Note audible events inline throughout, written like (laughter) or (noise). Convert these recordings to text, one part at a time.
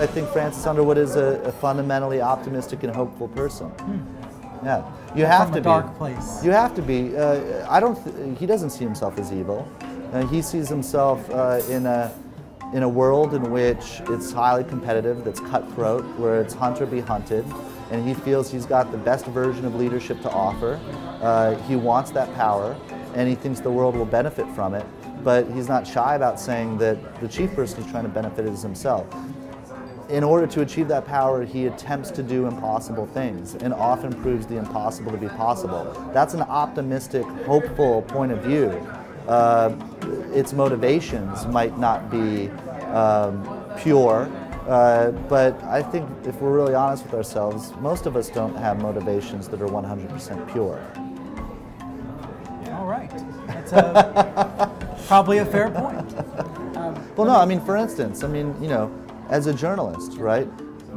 I think Francis Underwood is a, a fundamentally optimistic and hopeful person. Yeah, you have From to a be. dark place. You have to be. Uh, I don't. Th- he doesn't see himself as evil. Uh, he sees himself uh, in a in a world in which it's highly competitive, that's cutthroat, where it's hunter be hunted, and he feels he's got the best version of leadership to offer. Uh, he wants that power, and he thinks the world will benefit from it. But he's not shy about saying that the chief person who's trying to benefit is himself in order to achieve that power, he attempts to do impossible things and often proves the impossible to be possible. That's an optimistic, hopeful point of view. Uh, its motivations might not be um, pure, uh, but I think if we're really honest with ourselves, most of us don't have motivations that are 100% pure. All right. That's a, (laughs) probably a fair point. Um, Well, no, I mean, for instance, I mean, you know, as a journalist, right?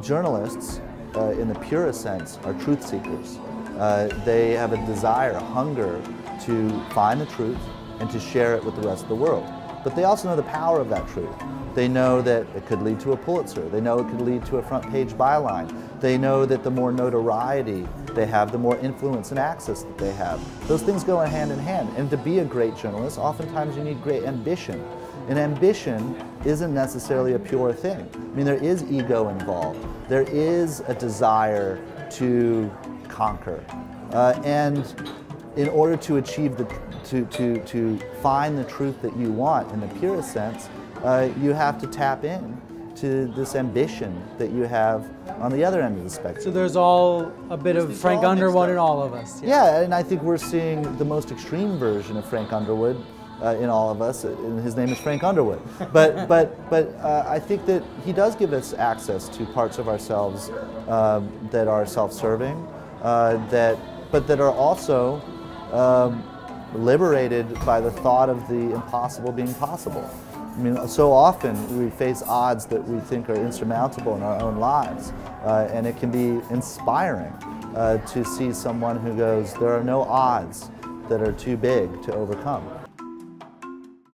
Journalists, uh, in the purest sense, are truth seekers. Uh, they have a desire, a hunger to find the truth and to share it with the rest of the world. But they also know the power of that truth. They know that it could lead to a Pulitzer. They know it could lead to a front page byline. They know that the more notoriety they have, the more influence and access that they have. Those things go hand in hand. And to be a great journalist, oftentimes you need great ambition. And ambition isn't necessarily a pure thing. I mean, there is ego involved. There is a desire to conquer. Uh, and in order to achieve the, to, to, to find the truth that you want in the purest sense, uh, you have to tap in to this ambition that you have on the other end of the spectrum. so there's all a bit of Frank Underwood in all of us. Yeah, and I think we're seeing the most extreme version of Frank Underwood uh, in all of us, and his name is Frank Underwood. But (laughs) but but uh, I think that he does give us access to parts of ourselves um, that are self-serving, uh, that but that are also um, liberated by the thought of the impossible being possible. I mean, so often we face odds that we think are insurmountable in our own lives, uh, and it can be inspiring uh, to see someone who goes, There are no odds that are too big to overcome.